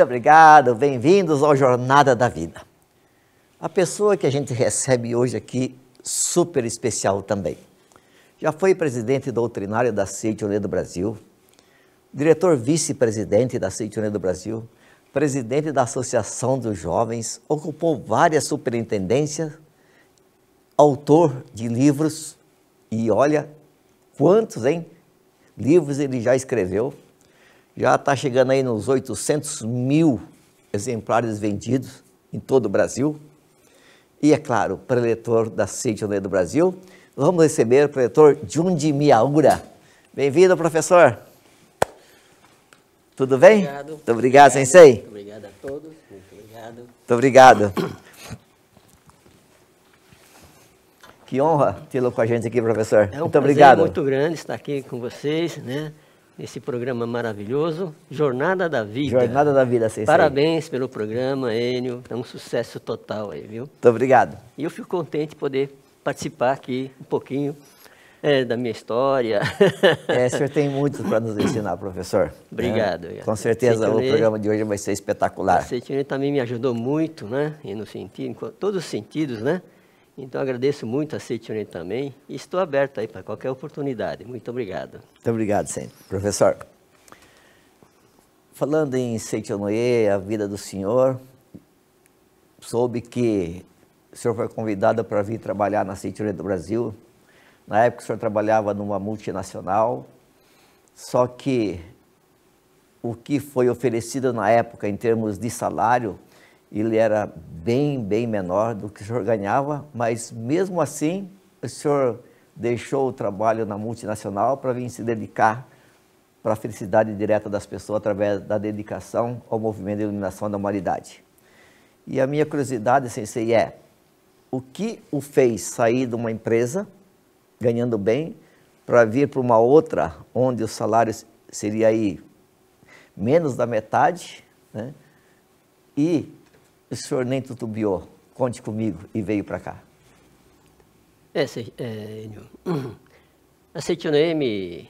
Muito obrigado, bem-vindos ao Jornada da Vida. A pessoa que a gente recebe hoje aqui, super especial também. Já foi presidente doutrinário da CEITUNE do Brasil, diretor vice-presidente da CEITUNE do Brasil, presidente da Associação dos Jovens, ocupou várias superintendências, autor de livros, e olha quantos, hein? Livros ele já escreveu, já está chegando aí nos 800 mil exemplares vendidos em todo o Brasil. E, é claro, preletor da Seitione do Brasil. Vamos receber o preletor Jundi Miaura. Bem-vindo, professor. Tudo bem? Obrigado. Muito obrigado, sensei. Muito obrigado a todos. Muito obrigado. Muito obrigado. Que honra tê-lo com a gente aqui, professor. É um muito obrigado. muito grande estar aqui com vocês, né? Nesse programa maravilhoso, Jornada da Vida. Jornada da Vida, sensei. Parabéns pelo programa, Enio. É um sucesso total aí, viu? Muito obrigado. E eu fico contente de poder participar aqui um pouquinho é, da minha história. É, o senhor tem muito para nos ensinar, professor. né? Obrigado. Com certeza o programa de hoje vai ser A espetacular. Seitione também me ajudou muito, né? E no sentido, em todos os sentidos, né? Então agradeço muito a Seitione também e estou aberto aí para qualquer oportunidade. Muito obrigado. Muito obrigado, sempre. Professor, falando em Seichonoye, a vida do senhor, soube que o senhor foi convidado para vir trabalhar na Seichonoye do Brasil. Na época o senhor trabalhava numa multinacional, só que o que foi oferecido na época em termos de salário, ele era bem, bem menor do que o senhor ganhava, mas mesmo assim o senhor deixou o trabalho na multinacional para vir se dedicar para a felicidade direta das pessoas através da dedicação ao movimento de iluminação da humanidade. E a minha curiosidade, sensei, é o que o fez sair de uma empresa ganhando bem para vir para uma outra onde o salário seria aí menos da metade, né? E o senhor nem tutubiou, conte comigo e veio para cá. É, é, a Seitonei me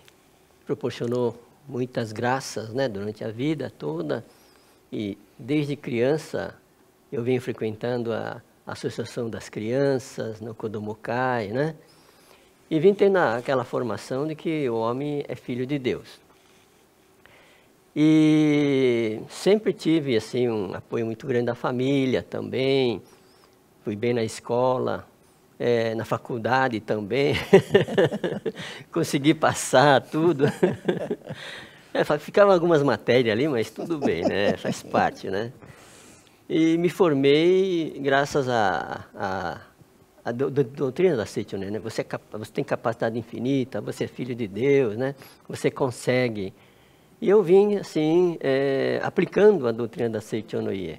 proporcionou muitas graças né, durante a vida toda e desde criança eu venho frequentando a Associação das Crianças, no Kodomokai, né? E vim tendo aquela formação de que o homem é filho de Deus. E sempre tive assim um apoio muito grande da família também. Fui bem na escola, eh, na faculdade também. Consegui passar tudo. É, ficavam algumas matérias ali, mas tudo bem, né? Faz parte, né? E me formei graças à a, a, do- doutrina da Seitonê, né? Você, é você tem capacidade infinita, você é filho de Deus, né? Você consegue. E eu vim, assim, eh, aplicando a doutrina da Seichonoye.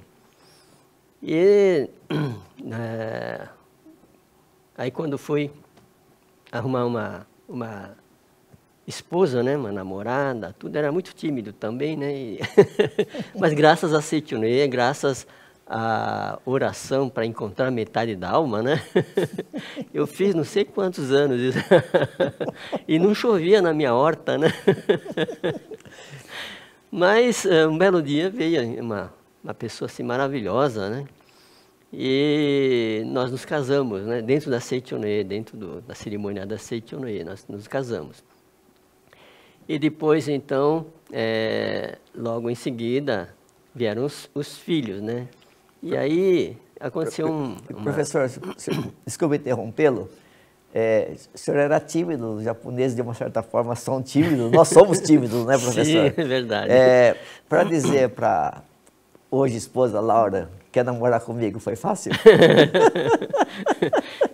E eh, aí quando fui arrumar uma, uma esposa, né, uma namorada, tudo era muito tímido também, né? e- Mas graças a Seichonoye, graças à oração para encontrar metade da alma, né? Eu fiz não sei quantos anos isso. E não chovia na minha horta, né? Mas eh, um belo dia veio uma, uma pessoa assim maravilhosa, né? E nós nos casamos, né? Dentro da Seichonoye, dentro do, da cerimônia da Seichonoye, nós nos casamos. E depois, então, eh, logo em seguida, vieram os, os filhos, né? E aí aconteceu um... uma- Professor, desculpe interrompê-lo. É, o senhor era tímido, os japoneses de uma certa forma são tímidos, nós somos tímidos, né, professor? Sim, é verdade. É, para dizer para hoje esposa Laura, quer namorar comigo, foi fácil?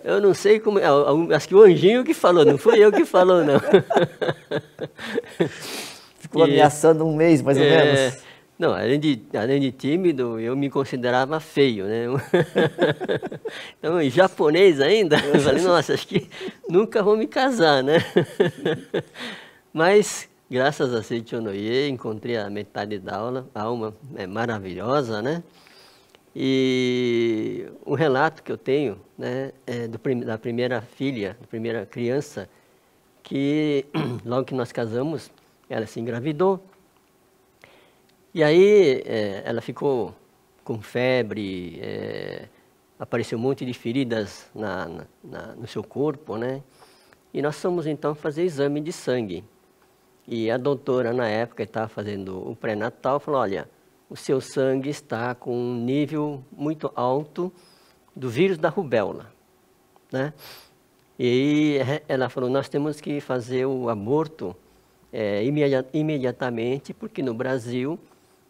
Eu não sei como. ah, Acho que o anjinho que falou, não fui eu que falou, não. Ficou E- ameaçando um mês, mais ou É, menos. Não, além de, além de tímido, eu me considerava feio, né? Então, em japonês ainda, eu falei, nossa, acho que nunca vou me casar, né? Mas, graças a Seichonoye, encontrei a metade da aula, a alma é maravilhosa, né? E um relato que eu tenho, né, é do, da primeira filha, da primeira criança, que logo que nós casamos, ela se engravidou. E aí é, ela ficou com febre, é, apareceu um monte de feridas na, na, na, no seu corpo, né? E nós fomos então fazer exame de sangue. E a doutora, na época, estava fazendo o pré-natal, falou: olha, o seu sangue está com um nível muito alto do vírus da rubéola, né? E ela falou: nós temos que fazer o aborto é, imediatamente, porque no Brasil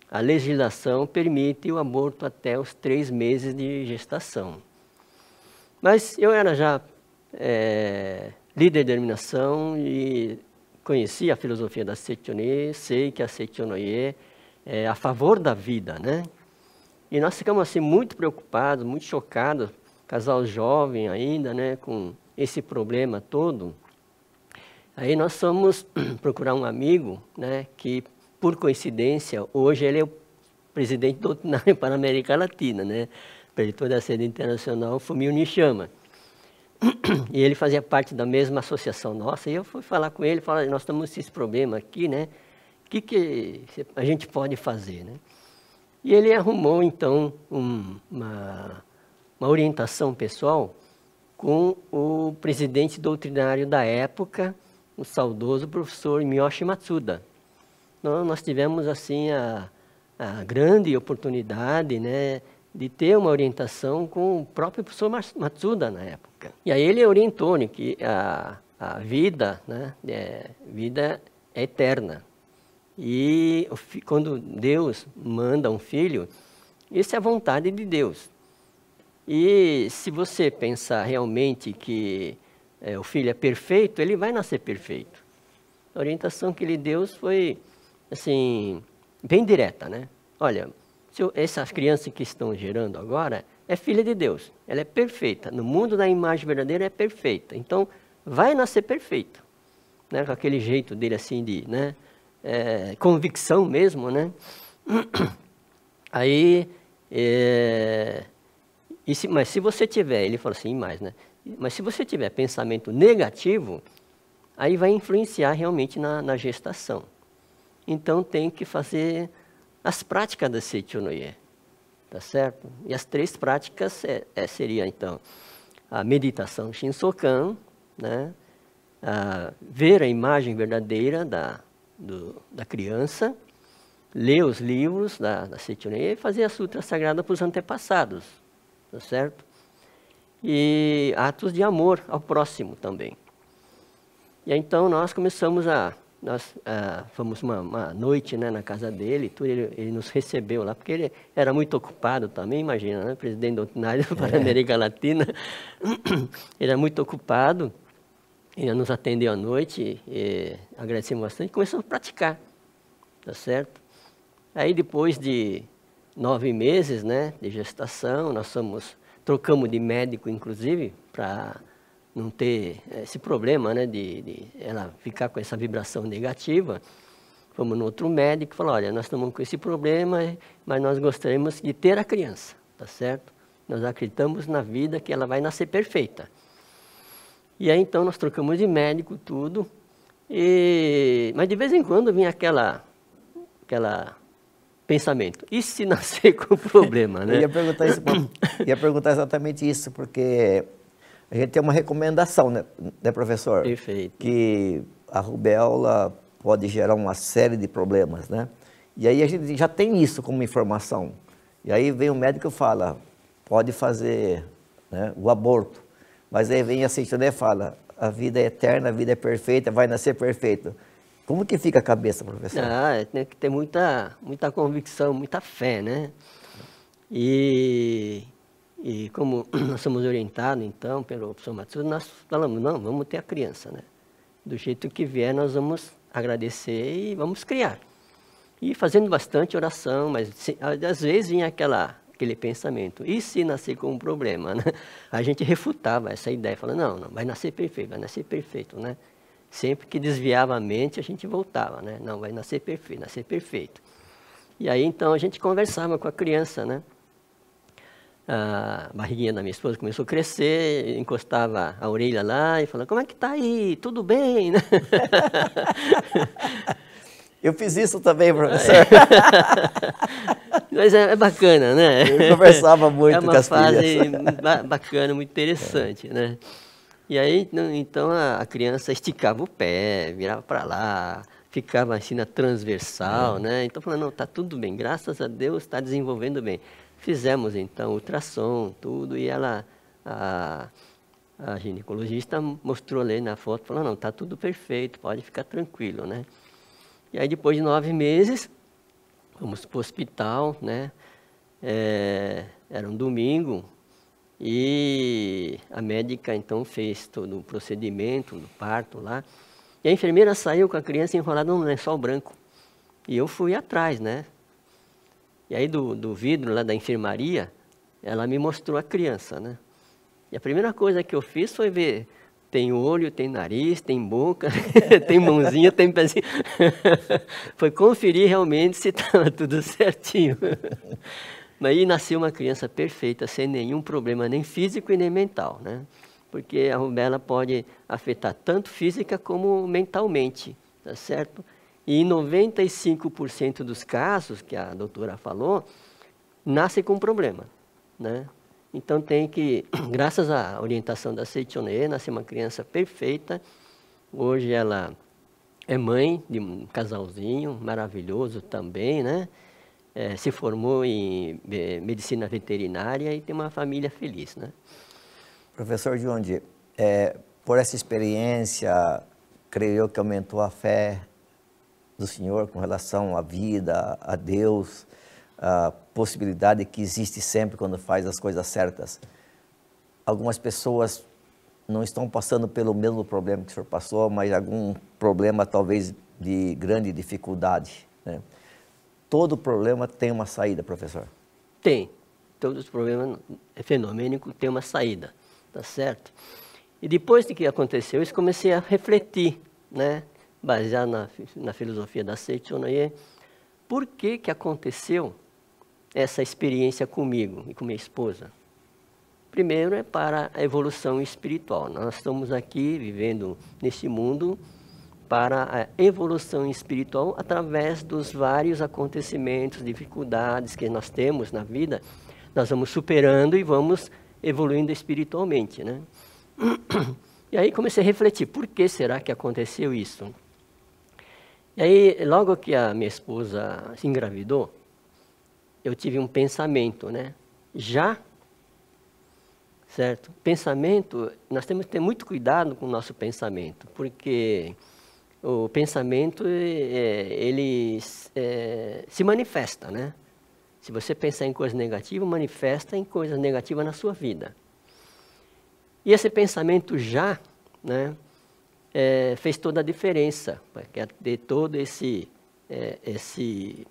a legislação permite o aborto até os três meses de gestação. Mas eu era já é, líder de denominação e conheci a filosofia da Setionê, sei que a Setionoye é a favor da vida, né? E nós ficamos assim muito preocupados, muito chocados, casal jovem ainda, né, com esse problema todo. Aí nós fomos procurar um amigo, né, que por coincidência, hoje ele é o presidente doutrinário para a América Latina, né? Preditor da sede internacional Fumio Nishama. E ele fazia parte da mesma associação nossa, e eu fui falar com ele, falar, nós estamos com esse problema aqui, né? O que, que a gente pode fazer, né? E ele arrumou, então, um, uma, uma orientação pessoal com o presidente doutrinário da época, o saudoso professor Miyoshi Matsuda. Então, nós tivemos assim a, a grande oportunidade né, de ter uma orientação com o próprio professor Matsuda na época. E aí ele orientou né, que a, a vida, né, é, vida é eterna. E quando Deus manda um filho, isso é a vontade de Deus. E se você pensar realmente que é, o filho é perfeito, ele vai nascer perfeito. A orientação que ele deu foi assim, bem direta, né? Olha, essas crianças que estão gerando agora é filha de Deus. Ela é perfeita. No mundo da imagem verdadeira é perfeita. Então, vai nascer perfeito. Né? Com aquele jeito dele assim de, né? É, convicção mesmo, né? Aí, é, se, mas se você tiver, ele falou assim, mais, né? Mas se você tiver pensamento negativo, aí vai influenciar realmente na, na gestação. Então tem que fazer as práticas da Seichonoye, tá certo? E as três práticas é, é, seria então a meditação Shinsokan, né? A ver a imagem verdadeira da, do, da criança, ler os livros da, da Seichonoye e fazer a sutra sagrada para os antepassados, tá certo? E atos de amor ao próximo também. E então nós começamos a nós ah, fomos uma, uma, noite né, na casa dele, tudo, ele, ele, nos recebeu lá, porque ele era muito ocupado também, imagina, né, presidente doutrinário para a é. América Latina, ele era muito ocupado, ele nos atendeu à noite, e agradecemos bastante, e começamos a praticar, tá certo? Aí depois de nove meses né, de gestação, nós somos, trocamos de médico, inclusive, para não ter esse problema, né, de, de, ela ficar com essa vibração negativa, fomos no outro médico e falou, olha, nós estamos com esse problema, mas nós gostaríamos de ter a criança, tá certo? Nós acreditamos na vida que ela vai nascer perfeita. E aí então nós trocamos de médico tudo, e, mas de vez em quando vinha aquela, aquela pensamento, e se nascer com problema, né? Eu ia perguntar, isso, ia perguntar exatamente isso, porque a gente tem uma recomendação, né, né professor? Perfeito. Que a rubéola pode gerar uma série de problemas, né? E aí a gente já tem isso como informação. E aí vem o médico e fala, pode fazer né, o aborto. Mas aí vem a ciência e fala, a vida é eterna, a vida é perfeita, vai nascer perfeito. Como que fica a cabeça, professor? Ah, tem que ter muita, muita convicção, muita fé, né? E e como nós somos orientados, então, pelo professor Matsuda, nós falamos, não, vamos ter a criança, né? Do jeito que vier, nós vamos agradecer e vamos criar. E fazendo bastante oração, mas às vezes vinha aquela, aquele pensamento, e se nascer com um problema, né? A gente refutava essa ideia, falando, não, não, vai nascer perfeito, vai nascer perfeito, né? Sempre que desviava a mente, a gente voltava, né? Não, vai nascer perfeito, nascer perfeito. E aí, então, a gente conversava com a criança, né? A barriguinha da minha esposa começou a crescer, encostava a orelha lá e falava, como é que tá aí? Tudo bem? Eu fiz isso também, professor. Mas é, é, bacana, né? Eu conversava muito é com as fase bacana, muito interessante, né? E aí, então, a, criança esticava o pé, virava para lá, ficava assim na transversal, é. né? Então, falando, não, tá tudo bem, graças a Deus está desenvolvendo bem. Fizemos, então, ultrassom, tudo, e ela, a, a ginecologista mostrou ali na foto, falou, não, tá tudo perfeito, pode ficar tranquilo, né? E aí, depois de nove meses, fomos para o hospital, né? É, era um domingo, e a médica então fez todo o procedimento do parto lá. E a enfermeira saiu com a criança enrolada num lençol branco. E eu fui atrás, né? E aí do, do vidro lá da enfermaria, ela me mostrou a criança, né? E a primeira coisa que eu fiz foi ver tem olho, tem nariz, tem boca, tem mãozinha, tem pezinho. Foi conferir realmente se estava tudo certinho. Aí nasceu uma criança perfeita, sem nenhum problema, nem físico e nem mental, né? Porque a rubela pode afetar tanto física como mentalmente, tá certo? E em 95% dos casos que a doutora falou, nasce com problema, né? Então tem que, graças à orientação da Seitonê, nasce uma criança perfeita. Hoje ela é mãe de um casalzinho maravilhoso também, né? é, se formou em é, medicina veterinária e tem uma família feliz, né? Professor Jondi, é, por essa experiência, creio que aumentou a fé do senhor com relação à vida, a Deus, a possibilidade que existe sempre quando faz as coisas certas. Algumas pessoas não estão passando pelo mesmo problema que o senhor passou, mas algum problema talvez de grande dificuldade. Né? todo problema tem uma saída, professor? Tem. Todos os problemas fenômenicos têm uma saída, tá certo? E depois de que aconteceu isso, comecei a refletir, né? Baseado na, na filosofia da Seichonoye, por que que aconteceu essa experiência comigo e com minha esposa? Primeiro é para a evolução espiritual. Nós estamos aqui vivendo nesse mundo para a evolução espiritual através dos vários acontecimentos, dificuldades que nós temos na vida, nós vamos superando e vamos evoluindo espiritualmente, né? E aí comecei a refletir, por que será que aconteceu isso? E aí, logo que a minha esposa se engravidou, eu tive um pensamento, né? Já, certo? Pensamento, nós temos que ter muito cuidado com o nosso pensamento, porque o pensamento é, ele é, se manifesta, né? Se você pensar em coisas negativas, manifesta em coisas negativas na sua vida. E esse pensamento já, né, é, fez toda a diferença, para ter todo esse é, esse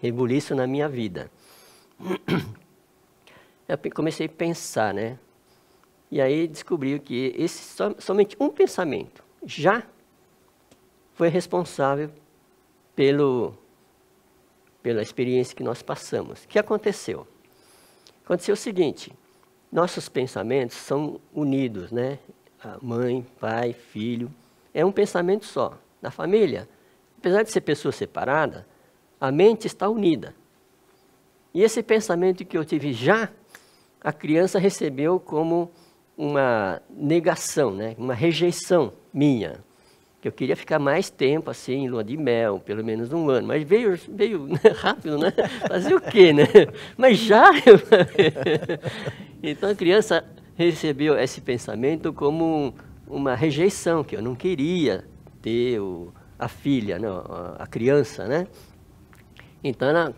rebuliço na minha vida. Eu comecei a pensar, né? E aí descobri que esse somente um pensamento já foi responsável pelo, pela experiência que nós passamos. O que aconteceu? Aconteceu o seguinte: nossos pensamentos são unidos, né? mãe, pai, filho. É um pensamento só. Na família, apesar de ser pessoa separada, a mente está unida. E esse pensamento que eu tive já, a criança recebeu como uma negação, né? uma rejeição minha que eu queria ficar mais tempo assim, em lua de mel, pelo menos um ano. Mas veio, veio rápido, né? Fazer o quê, né? Mas já. então a criança recebeu esse pensamento como uma rejeição, que eu não queria ter o, a filha, não, a, criança, né? Então ela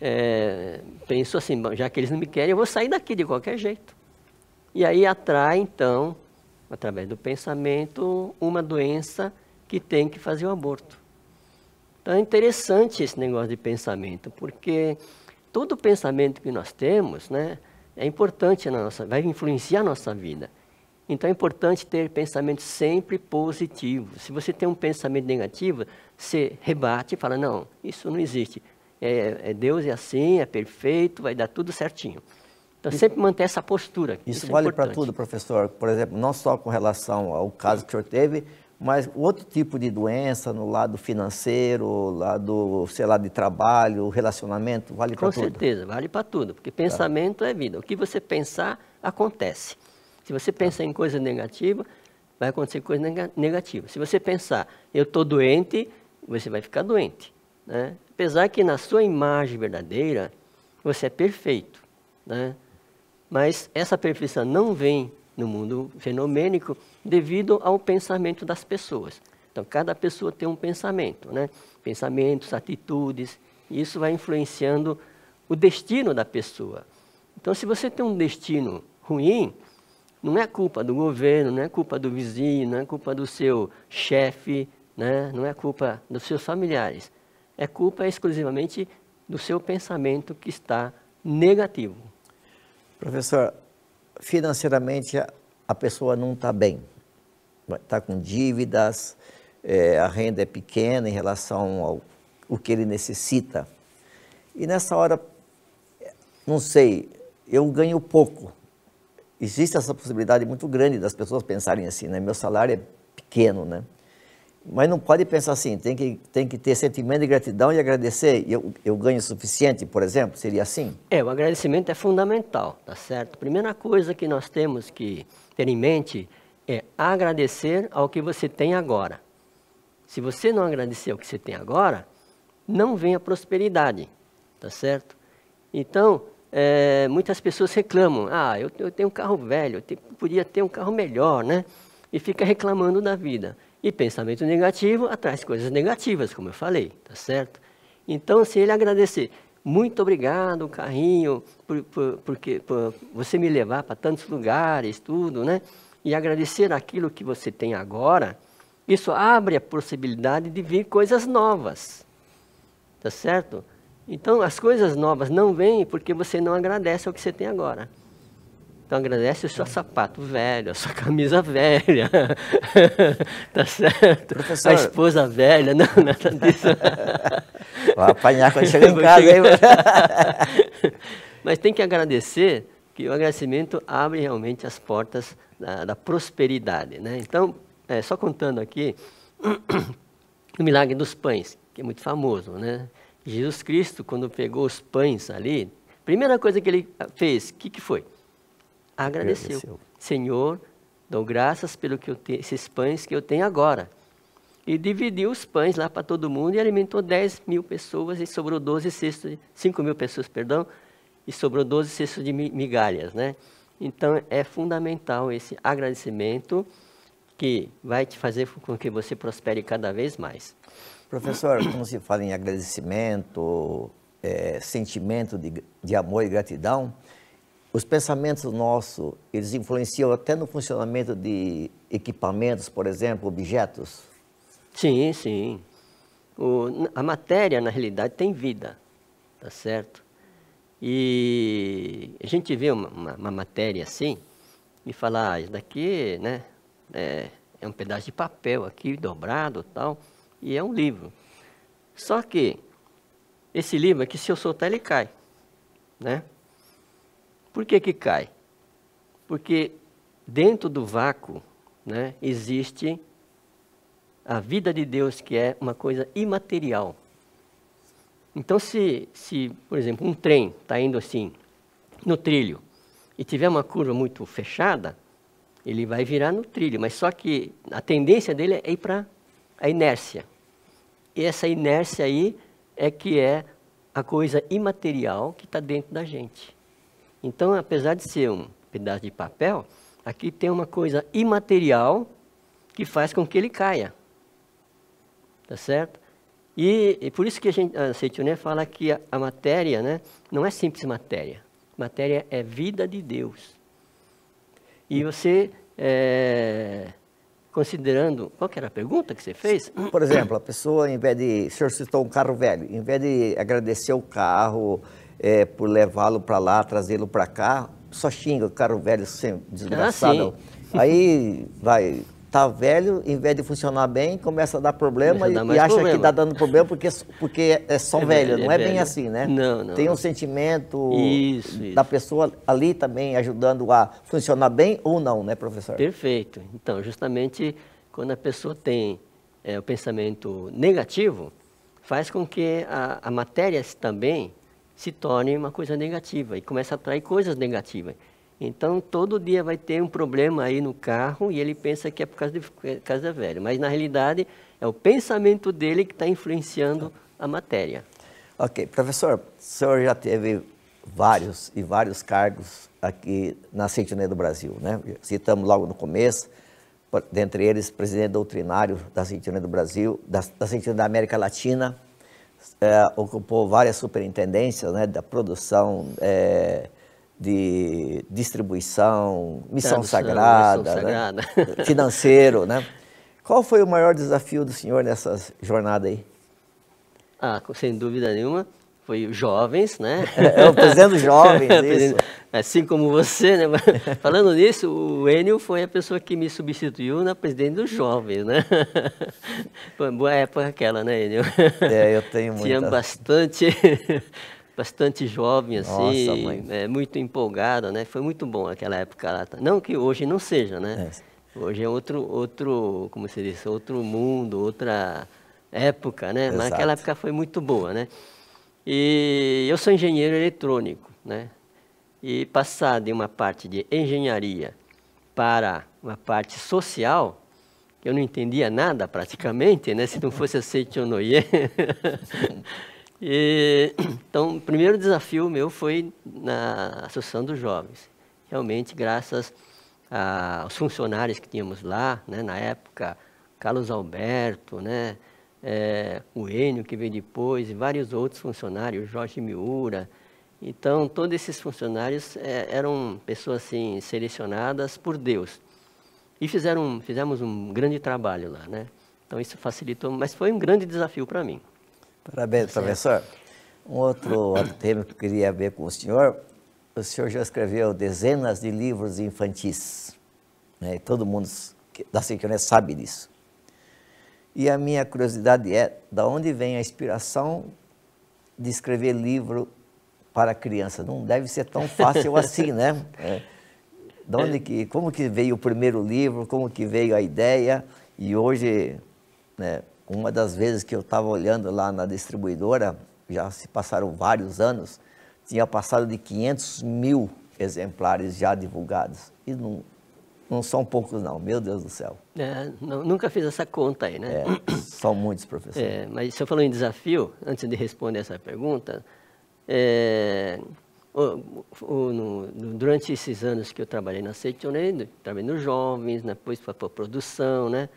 é, pensou assim, já que eles não me querem, eu vou sair daqui de qualquer jeito. E aí atrai, então, através do pensamento, uma doença que tem que fazer o aborto. Então é interessante esse negócio de pensamento, porque todo pensamento que nós temos, né, é importante na nossa, vai influenciar a nossa vida. Então é importante ter pensamento sempre positivo. Se você tem um pensamento negativo, você rebate e fala, não, isso não existe. É, é Deus é assim, é perfeito, vai dar tudo certinho. Então, sempre manter essa postura. Isso, isso é vale para tudo, professor. Por exemplo, não só com relação ao caso que o senhor teve, Mas outro tipo de doença, no lado financeiro, lado, sei lá, de trabalho, relacionamento, vale para tudo? Com certeza, vale para tudo, porque pensamento tá. é vida. O que você pensar, acontece. Se você pensa tá. em coisa negativa, vai acontecer coisa negativa. Se você pensar, eu estou doente, você vai ficar doente. Né? Apesar que na sua imagem verdadeira, você é perfeito. Né? Mas essa perfeição não vem no mundo fenomênico devido ao pensamento das pessoas. Então, cada pessoa tem um pensamento, né? Pensamentos, atitudes, e isso vai influenciando o destino da pessoa. Então, se você tem um destino ruim, não é culpa do governo, não é culpa do vizinho, não é culpa do seu chefe, né? não é culpa dos seus familiares. É culpa exclusivamente do seu pensamento que está negativo. Professor, financeiramente a pessoa não está bem, está com dívidas, é, a renda é pequena em relação ao o que ele necessita. E nessa hora, não sei, eu ganho pouco. Existe essa possibilidade muito grande das pessoas pensarem assim, né? Meu salário é pequeno, né? Mas não pode pensar assim, tem que, tem que ter sentimento de gratidão e agradecer. Eu, eu ganho o suficiente, por exemplo? Seria assim? É, o agradecimento é fundamental, tá certo? Primeira coisa que nós temos que ter em mente é agradecer ao que você tem agora. Se você não agradecer ao que você tem agora, não vem a prosperidade, tá certo? Então, é, muitas pessoas reclamam, ah, eu, eu tenho um carro velho, eu te, podia ter um carro melhor, né? E fica reclamando da vida. E pensamento negativo atrai coisas negativas, como eu falei, tá certo? Então, se ele agradecer, muito obrigado, carrinho, por, por, porque, por você me levar para tantos lugares, tudo, né? E agradecer aquilo que você tem agora, isso abre a possibilidade de vir coisas novas, tá certo? Então, as coisas novas não vêm porque você não agradece ao que você tem agora. Então agradece o seu sapato velho, a sua camisa velha, tá certo? Professor... A esposa velha, não, nada disso. Vai apanhar quando chegar em casa. Hein? Mas tem que agradecer, que o agradecimento abre realmente as portas da, da prosperidade. Né? Então, é, só contando aqui, o milagre dos pães, que é muito famoso. Né? Jesus Cristo, quando pegou os pães ali, primeira coisa que ele fez, o que, que foi? agradeceu. agradeceu. Senhor, dou graças pelo que eu tenho, esses pães que eu tenho agora. E dividiu os pães lá para todo mundo e alimentou 10 mil pessoas e sobrou 12 cestos, de, 5 mil pessoas, perdão, e sobrou 12 cestos de migalhas, né? Então é fundamental esse agradecimento que vai te fazer com que você prospere cada vez mais. Professor, quando se fala em agradecimento, é, sentimento de, de amor e gratidão, os pensamentos nossos, eles influenciam até no funcionamento de equipamentos, por exemplo, objetos? Sim, sim. O, a matéria, na realidade, tem vida, tá certo? E a gente vê uma, uma, uma matéria assim e fala, ah, isso daqui, né, é, é um pedaço de papel aqui, dobrado tal, e é um livro. Só que esse livro aqui, se eu soltar, ele cai, né? Por que que cai? Porque dentro do vácuo né, existe a vida de Deus, que é uma coisa imaterial. Então, se, se por exemplo, um trem está indo assim, no trilho, e tiver uma curva muito fechada, ele vai virar no trilho, mas só que a tendência dele é ir para a inércia. E essa inércia aí é que é a coisa imaterial que está dentro da gente. Então, apesar de ser um pedaço de papel, aqui tem uma coisa imaterial que faz com que ele caia. Tá certo? E, e por isso que a gente, a Seitione fala que a, a, matéria né, não é simples matéria. Matéria é vida de Deus. E você, é, considerando... Qual que era a pergunta que você fez? Por exemplo, a pessoa, em vez de... O senhor citou um carro velho. Em vez de agradecer o carro é, por levá-lo para lá, trazê-lo para cá, só xinga o cara velho, sempre, desgraçado. Ah, Aí vai, tá velho, em vez de funcionar bem, começa a dar problema e, e, acha problema. que está dando problema porque, porque é só é velho. Não é, é bem assim, né? Não, não. Tem um sentimento isso, da isso. pessoa ali também ajudando a funcionar bem ou não, né, professor? Perfeito. Então, justamente quando a pessoa tem é, o pensamento negativo, faz com que a, a matéria também se torne uma coisa negativa e começa a atrair coisas negativas. Então, todo dia vai ter um problema aí no carro e ele pensa que é por causa de é, casa velha. Mas, na realidade, é o pensamento dele que está influenciando a matéria. Ok. Professor, o senhor já teve vários e vários cargos aqui na Sentinela do Brasil, né? Citamos logo no começo, dentre eles, presidente doutrinário da Sentinela do Brasil, da, da Sentinela da América Latina, é, ocupou várias superintendências, né, da produção, é, de distribuição, missão Tradução, sagrada, missão né? sagrada. financeiro, né? Qual foi o maior desafio do senhor nessa jornada aí? Ah, sem dúvida nenhuma, foi jovens, né? É, é o presidente jovens, isso. Assim como você, né? Falando nisso, o Enio foi a pessoa que me substituiu na presidente dos jovens, né? Foi boa época aquela, né, Enio? É, eu tenho muita... Tinha bastante, bastante jovem, assim, Nossa, é, muito empolgada, né? Foi muito bom aquela época lá. Não que hoje não seja, né? É. Hoje é outro, outro, como se diz, outro mundo, outra época, né? Exato. Mas aquela época foi muito boa, né? E eu sou engenheiro eletrônico, né? E passar de uma parte de engenharia para uma parte social, eu não entendia nada praticamente, né? Se não fosse a Seichonoye. e, então, o primeiro desafio meu foi na Associação dos Jovens. Realmente, graças aos funcionários que tínhamos lá, né? Na época, Carlos Alberto, né? é, o Enio, que veio depois, e vários outros funcionários, Jorge Miura. Então, todos esses funcionários é, eram pessoas assim, selecionadas por Deus. E fizeram, fizemos um grande trabalho lá, né? Então, isso facilitou, mas foi um grande desafio para mim. Parabéns, professor. Um outro tema que eu queria ver com o senhor, o senhor já escreveu dezenas de livros infantis. Né? Todo mundo da Siquioné sabe disso. E a minha curiosidade é, da onde vem a inspiração de escrever livro para criança? Não deve ser tão fácil assim, né? É. Da onde que, como que veio o primeiro livro, como que veio a ideia? E hoje, né, uma das vezes que eu estava olhando lá na distribuidora, já se passaram vários anos, tinha passado de 500 mil exemplares já divulgados. E não, não são poucos, não, meu Deus do céu. É, não, nunca fiz essa conta aí, né? É, são muitos, professor. É, mas se eu falou em desafio, antes de responder essa pergunta, é, o, o, no, durante esses anos que eu trabalhei na Seitonei, trabalhei nos jovens, né, depois para a produção, né?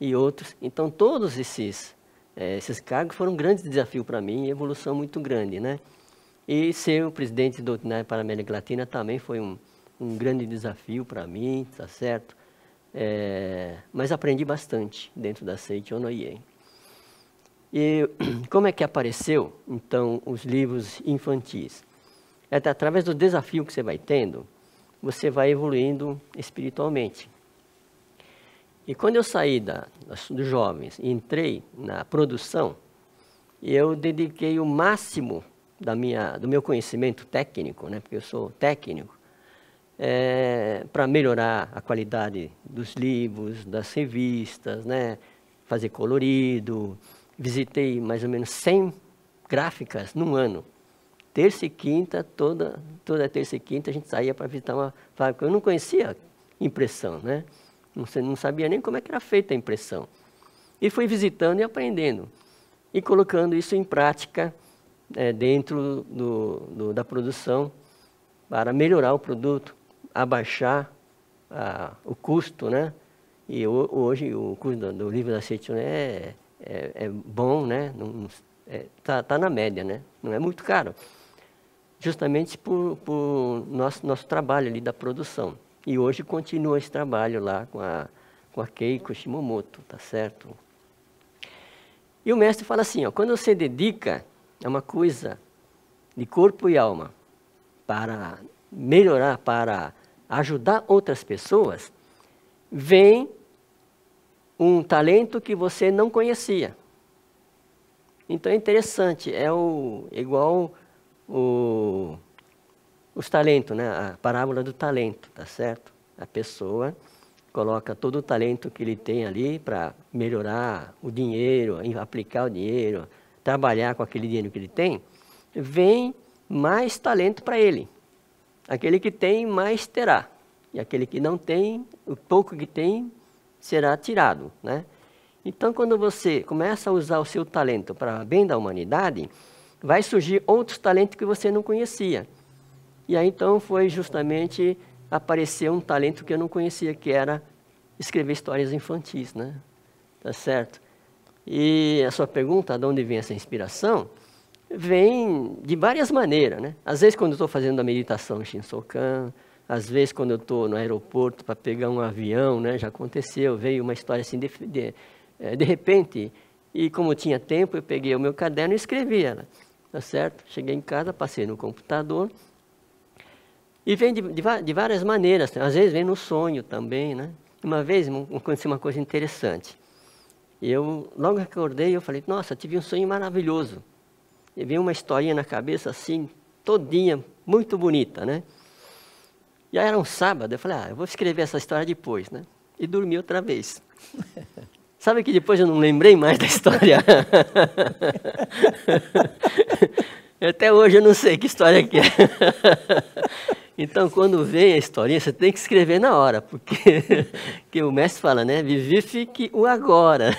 E outros. Então, todos esses, é, esses cargos foram um grande desafio para mim, evolução muito grande, né? E ser o presidente do doutrinário para a América Latina também foi um, um grande desafio para mim, tá certo? É, mas aprendi bastante dentro da Seite Onoye. E como é que apareceu, então, os livros infantis? É através do desafio que você vai tendo, você vai evoluindo espiritualmente. E quando eu saí da, dos jovens e entrei na produção, eu dediquei o máximo da minha, do meu conhecimento técnico, né, porque eu sou técnico, é, para melhorar a qualidade dos livros, das revistas, né? fazer colorido. Visitei mais ou menos 100 gráficas num ano. Terça e quinta, toda, toda terça e quinta a gente saía para visitar uma fábrica. Eu não conhecia impressão, né? Não, não sabia nem como é que era feita a impressão. E fui visitando e aprendendo. E colocando isso em prática é, dentro do, do, da produção para melhorar o produto, abaixar ah, o custo, né? E hoje o custo do, do livro da aceituna é, é, é, bom, né? Está é, tá, tá na média, né? Não é muito caro. Justamente por, por nosso, nosso trabalho ali da produção. E hoje continua esse trabalho lá com a, com a Keiko Shimomoto, tá certo? E o mestre fala assim, ó, quando você dedica a uma coisa de corpo e alma para melhorar, para ajudar outras pessoas, vem um talento que você não conhecia. Então é interessante, é o, igual o, os talentos, né? a parábola do talento, tá certo? A pessoa coloca todo o talento que ele tem ali para melhorar o dinheiro, aplicar o dinheiro, trabalhar com aquele dinheiro que ele tem, vem mais talento para ele. Aquele que tem, mais terá. E aquele que não tem, o pouco que tem, será tirado. Né? Então, quando você começa a usar o seu talento para bem da humanidade, vai surgir outros talentos que você não conhecia. E aí, então, foi justamente aparecer um talento que eu não conhecia, que era escrever histórias infantis, né? Tá certo? E a sua pergunta, de onde vem essa inspiração? Vem de várias maneiras, né? Às vezes, quando eu estou fazendo a meditação em Shinsokan, às vezes, quando eu estou no aeroporto para pegar um avião, né? Já aconteceu, veio uma história assim, de, de, eh, de repente, e como tinha tempo, eu peguei o meu caderno e escrevi ela, tá certo? Cheguei em casa, passei no computador, e vem de, de, de, várias maneiras, às vezes vem no sonho também, né? Uma vez aconteceu uma coisa interessante. Eu, logo que acordei, eu falei, nossa, tive um sonho maravilhoso. E veio uma historinha na cabeça assim, todinha, muito bonita, né? E aí era um sábado, eu falei, ah, eu vou escrever essa história depois, né? E dormi outra vez. Sabe que depois eu não lembrei mais da história? Até hoje eu não sei que história que é. Então, quando vem a historinha, você tem que escrever na hora, porque que o mestre fala, né? Vivifique o agora.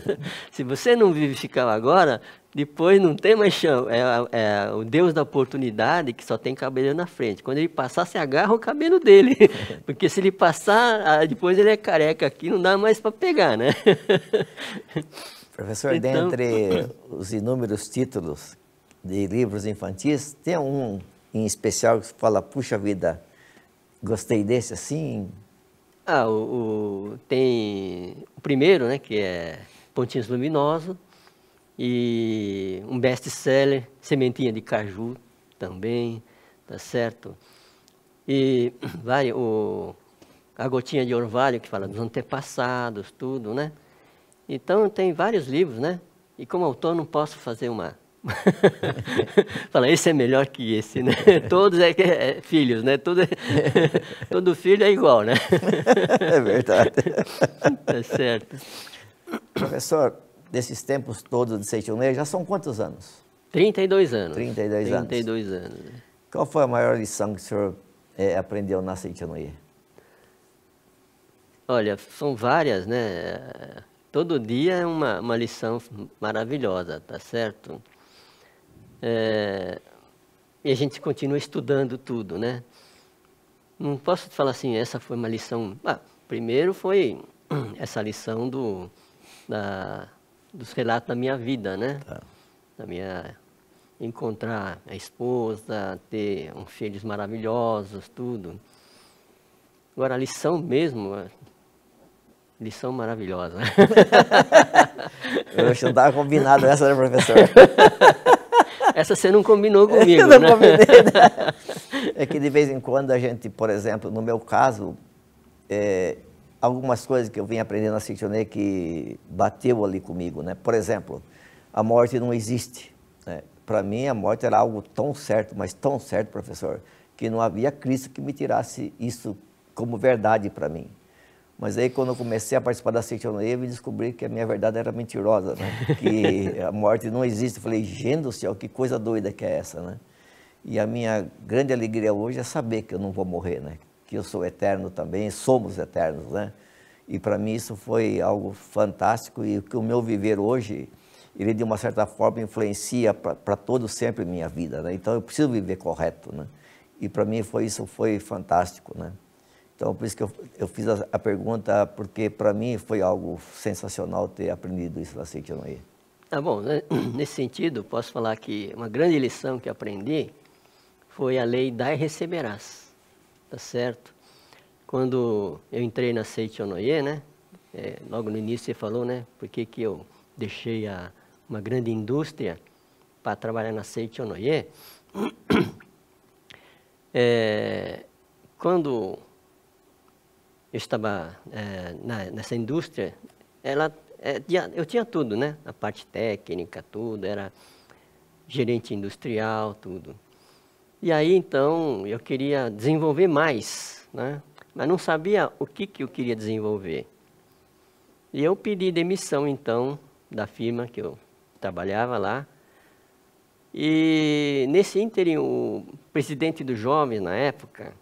Se você não vivificar o agora, depois não tem mais chão. É, é, o Deus da oportunidade que só tem cabelo na frente. Quando ele passar, você agarra o cabelo dele. Porque se ele passar, ah, depois ele é careca aqui, não dá mais para pegar, né? Professor, então, dentre os inúmeros títulos de livros infantis, tem um em especial que fala, puxa vida, gostei desse assim? Ah, o, o, tem o primeiro, né, que é Pontinhos Luminosos, e um best-seller, Sementinha de Caju, também, tá certo? E vai, o, a Gotinha de Orvalho, que fala dos antepassados, tudo, né? Então, tem vários livros, né? E como autor não posso fazer uma Fala, esse é melhor que esse, né? Todos é, é filhos, né? Todo, todo filho é igual, né? É verdade. É certo. Professor, desses tempos todos de Seitonei, já são quantos anos? 32 anos. 32 anos. 32 anos. Qual foi a maior lição que o senhor é, aprendeu na Seitonei? Olha, são várias, né? Todo dia é uma, uma lição maravilhosa, tá certo? É, e a gente continua estudando tudo, né? Não posso falar assim, essa foi uma lição. Ah, primeiro foi essa lição do, da, dos relatos da minha vida, né? Tá. Da minha encontrar a esposa, ter um filhos maravilhosos, tudo. Agora a lição mesmo, lição maravilhosa. Eu acho que não estava combinado essa, né, professor? Essa você não combinou comigo, não né? Combinei, né? É que de vez em quando a gente, por exemplo, no meu caso, é, algumas coisas que eu vim aprendendo na Citionê que bateu ali comigo, né? Por exemplo, a morte não existe. Né? Para mim, a morte era algo tão certo, mas tão certo, professor, que não havia Cristo que me tirasse isso como verdade para mim. Mas aí quando eu comecei a participar da Seitonoia, eu descobri que a minha verdade era mentirosa, né? Que a morte não existe. Eu falei, gente do céu, que coisa doida que é essa, né? E a minha grande alegria hoje é saber que eu não vou morrer, né? Que eu sou eterno também, somos eternos, né? E para mim isso foi algo fantástico e que o meu viver hoje, ele de uma certa forma influencia para todo sempre minha vida, né? Então eu preciso viver correto, né? E para mim foi isso foi fantástico, né? Então, por isso que eu, eu fiz a, a pergunta, porque para mim foi algo sensacional ter aprendido isso na Seitianoia. Tá bom, né? nesse sentido, posso falar que uma grande lição que aprendi foi a lei da e receberás, tá certo? Quando eu entrei na Seitianoye, né, é, logo no início você falou, né, por que que eu deixei a, uma grande indústria para trabalhar na Seitianoye, é, quando eu estava é, na, nessa indústria, ela, é, eu tinha tudo, né? A parte técnica, tudo, era gerente industrial, tudo. E aí, então, eu queria desenvolver mais, né? mas não sabia o que, que eu queria desenvolver. E eu pedi demissão, então, da firma que eu trabalhava lá. E nesse ínterim, o presidente dos jovens, na época,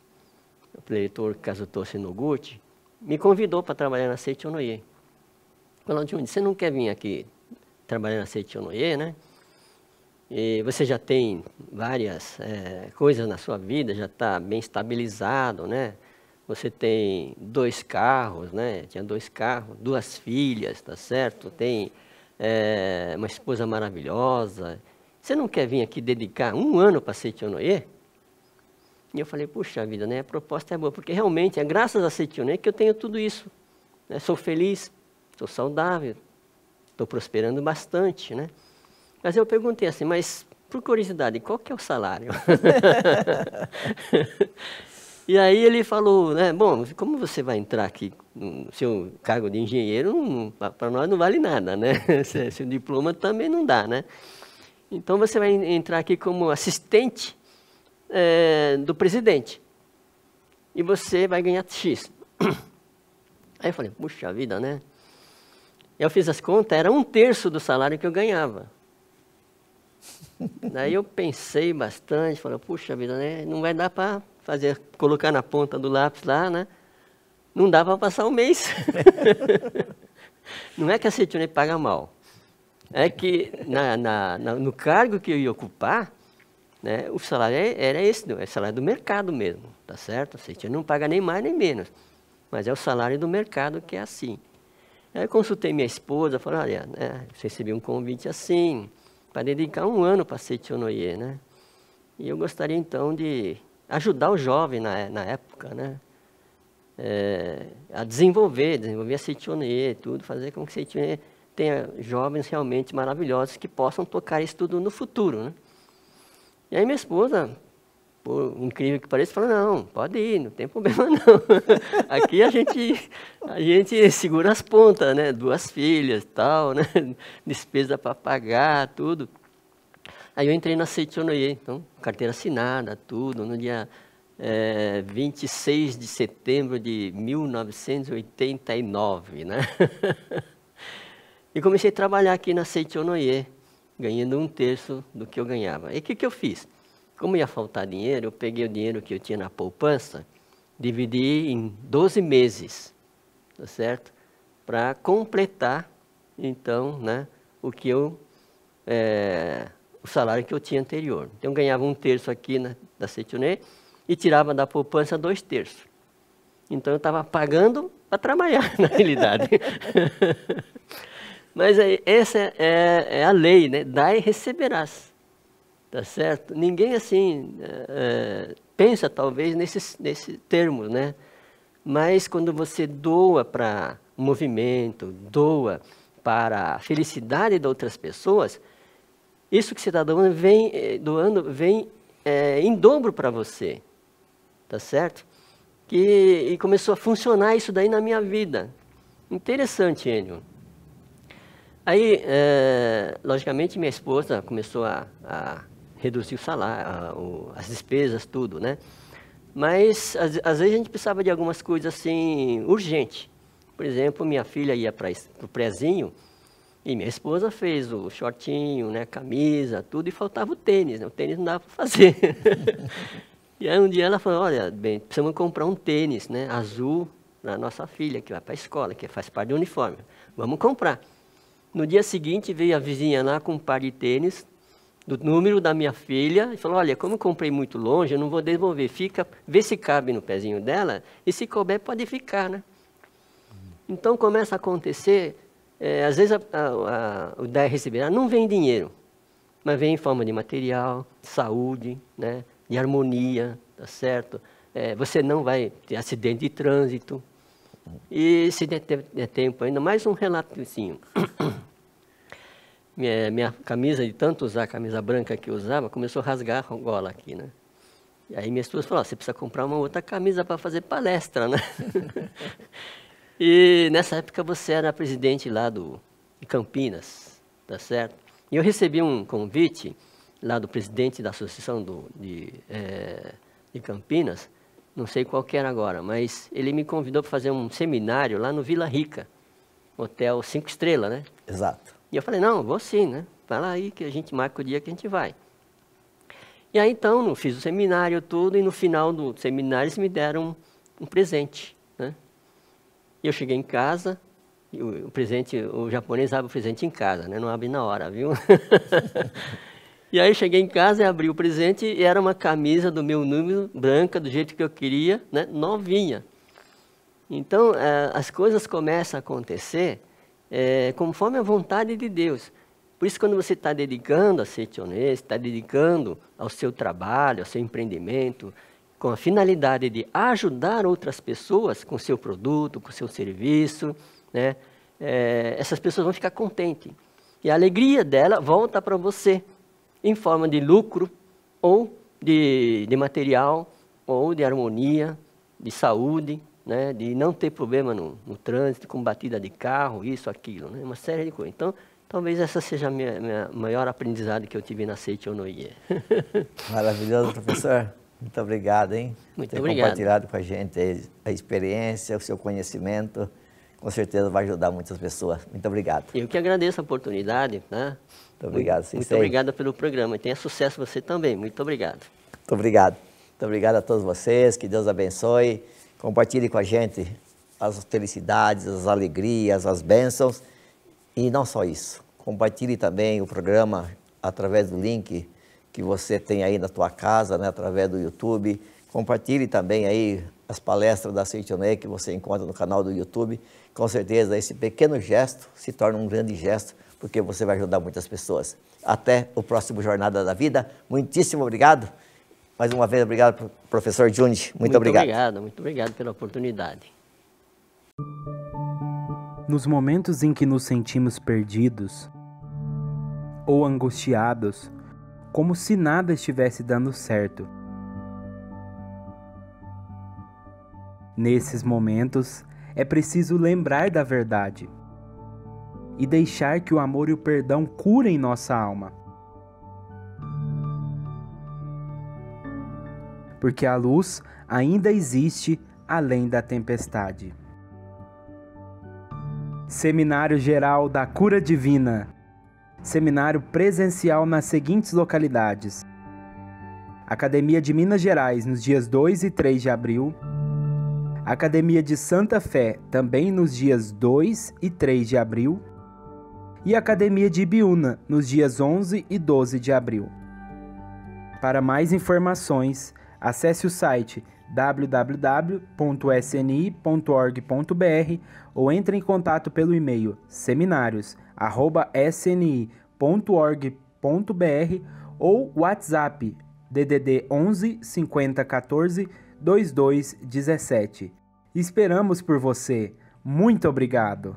preletor Kazuto Senoguchi, me convidou para trabalhar na Seichonoye. Falou, Júnior, você não quer vir aqui trabalhar na Seichonoye, né? E você já tem várias é, coisas na sua vida, já está bem estabilizado, né? Você tem dois carros, né? Tinha dois carros, duas filhas, tá certo? Tem é, uma esposa maravilhosa. Você não quer vir aqui dedicar um ano para Seichonoye? E eu falei, puxa vida, né? A proposta é boa, porque realmente é graças a Seichonoye que eu tenho tudo isso. Né? Sou feliz, sou saudável, estou prosperando bastante, né? Mas eu perguntei assim, mas por curiosidade, qual que é o salário? e aí ele falou, né, bom, como você vai entrar aqui no seu cargo de engenheiro, para nós não vale nada, né? Seu diploma também não dá, né? Então você vai entrar aqui como assistente é, do presidente. E você vai ganhar X. Aí eu falei, puxa vida, né? Eu fiz as contas, era um terço do salário que eu ganhava. Daí eu pensei bastante, falei, puxa vida, né? Não vai dar para fazer, colocar na ponta do lápis lá, né? Não dá para passar um mês. não é que a Cetinha paga mal. É que na, na, na, no cargo que eu ia ocupar, né, o salário é, era esse, é o salário do mercado mesmo, tá certo? Cetinha não paga nem mais nem menos. Mas é o salário do mercado que é assim. Aí eu consultei minha esposa, falei, olha, né, recebi um convite assim, para dedicar um ano para Seichonoye, né? E eu gostaria então de ajudar o jovem na, na época, né? É, a desenvolver, desenvolver a Seichonoye, tudo, fazer com que Seichonoye tenha jovens realmente maravilhosos que possam tocar isso tudo no futuro, né? E aí minha esposa, por incrível que pareça, falou, não, pode ir, não tem problema não. Aqui a gente, a gente segura as pontas, né? Duas filhas tal, né? Despesa para pagar, tudo. Aí eu entrei na Seichonoye, então, carteira assinada, tudo, no dia é, 26 de setembro de 1989, né? e comecei a trabalhar aqui na Seichonoye, ganhando um terço do que eu ganhava. E o que, que eu fiz? Como ia faltar dinheiro, eu peguei o dinheiro que eu tinha na poupança, dividi em 12 meses, tá certo? Para completar, então, né, o que eu, é, o salário que eu tinha anterior. Então, eu ganhava um terço aqui na, da Cetunê e tirava da poupança dois terços. Então, eu estava pagando para trabalhar, na realidade. Mas essa é, é, a lei, né? Dá e receberás tá certo? Ninguém assim é, pensa talvez nesses, nesses termos, né? Mas quando você doa para movimento, doa para a felicidade de outras pessoas, isso que você está doando vem, eh, doando vem é, em dobro para você, tá certo? Que, e começou a funcionar isso daí na minha vida. Interessante, Enio. Aí, é, logicamente, minha esposa começou a, a reduzir o salário, o, as despesas, tudo, né? Mas, às, vezes, a gente precisava de algumas coisas, assim, urgentes. Por exemplo, minha filha ia para o prézinho e minha esposa fez o shortinho, né, camisa, tudo, e faltava o tênis, né? O tênis não dava para fazer. e aí, um dia ela falou, olha, bem, precisamos comprar um tênis, né, azul, para nossa filha, que vai para a escola, que faz parte do uniforme. Vamos comprar. No dia seguinte, veio a vizinha lá com um par de tênis, do número da minha filha e falou: Olha, como eu comprei muito longe, eu não vou devolver. Fica, vê se cabe no pezinho dela e se couber, pode ficar, né? Então começa a acontecer, é, às vezes a, a, a, o dar e receber não vem dinheiro, mas vem em forma de material, saúde, né, de harmonia, tá certo? É, você não vai ter acidente de trânsito. E se der, der tempo ainda, mais um relatozinho. minha, minha camisa, de tanto usar a camisa branca que eu usava, começou a rasgar a gola aqui, né? E aí minha esposa falou, você precisa comprar uma outra camisa para fazer palestra, né? e nessa época você era presidente lá do, de Campinas, tá certo? E eu recebi um convite lá do presidente da Associação do, de, é, de Campinas não sei qual que era agora, mas ele me convidou para fazer um seminário lá no Vila Rica, hotel cinco estrelas, né? Exato. E eu falei, não, vou sim, né? Vai lá aí que a gente marca o dia que a gente vai. E aí então, eu fiz o seminário tudo e no final do seminário eles me deram um, um presente, né? E eu cheguei em casa, o, o, presente, o japonês abre o presente em casa, né? Não abre na hora, viu? e aí cheguei em casa e abri o presente e era uma camisa do meu número, branca, do jeito que eu queria, né? Novinha. Então, é, as coisas começam a acontecer é, conforme a vontade de Deus. Por isso, quando você está dedicando a ser honesto, está dedicando ao seu trabalho, ao seu empreendimento, com a finalidade de ajudar outras pessoas com seu produto, com seu serviço, né? É, essas pessoas vão ficar contentes. E a alegria dela volta para você, em forma de lucro, ou de, de material, ou de harmonia, de saúde, né? de não ter problema no, no trânsito, com batida de carro, isso, aquilo, né? uma série de coisas. Então, talvez essa seja a minha, minha maior aprendizado que eu tive na Seite Onoie. Maravilhoso, professor. Muito obrigado, hein? Muito Ter obrigado. compartilhado com a gente a experiência, o seu conhecimento. Com certeza vai ajudar muitas pessoas. Muito obrigado. Eu que agradeço a oportunidade, né? Muito obrigado, Muito, muito Sensei. obrigado pelo programa. E tenha sucesso você também. Muito obrigado. Muito obrigado. Muito obrigado a todos vocês. Que Deus abençoe. Compartilhe com a gente as felicidades, as alegrias, as bênçãos. E não só isso. Compartilhe também o programa através do link que você tem aí na tua casa, né, através do YouTube. Compartilhe também aí as palestras da Seitonei que você encontra no canal do YouTube. Com certeza esse pequeno gesto se torna um grande gesto, porque você vai ajudar muitas pessoas. Até o próximo Jornada da Vida. Muitíssimo obrigado. Mais uma vez, obrigado, professor Juni. Muito, muito obrigado. obrigado. Muito obrigado pela oportunidade. Nos momentos em que nos sentimos perdidos ou angustiados, como se nada estivesse dando certo. Nesses momentos, é preciso lembrar da verdade e deixar que o amor e o perdão curem nossa alma. Porque a luz ainda existe além da tempestade. Seminário Geral da Cura Divina. Seminário presencial nas seguintes localidades: Academia de Minas Gerais, nos dias 2 e 3 de abril. Academia de Santa Fé, também nos dias 2 e 3 de abril. E Academia de Ibiúna, nos dias 11 e 12 de abril. Para mais informações, acesse o site www.sni.org.br ou entre em contato pelo e-mail seminários@sni.org.br ou WhatsApp DDD 11 50 14 22 17. Esperamos por você. Muito obrigado.